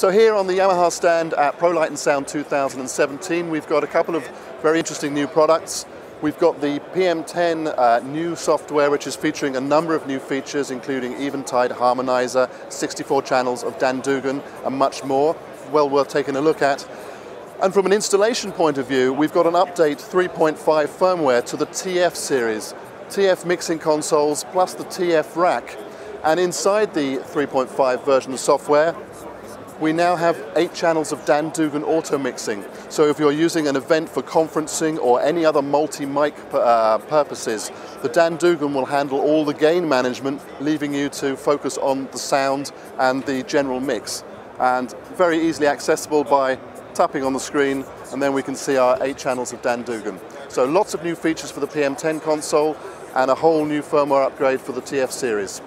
So here on the Yamaha stand at Pro Light and Sound 2017, we've got a couple of very interesting new products. We've got the PM10 uh, new software, which is featuring a number of new features, including Eventide Harmonizer, 64 channels of Dan Dugan, and much more. Well worth taking a look at. And from an installation point of view, we've got an update 3.5 firmware to the TF series. TF mixing consoles plus the TF rack. And inside the 3.5 version of software, we now have eight channels of Dan Dugan auto mixing. So if you're using an event for conferencing or any other multi-mic uh, purposes, the Dan Dugan will handle all the gain management, leaving you to focus on the sound and the general mix. And very easily accessible by tapping on the screen, and then we can see our eight channels of Dan Dugan. So lots of new features for the PM10 console, and a whole new firmware upgrade for the TF series.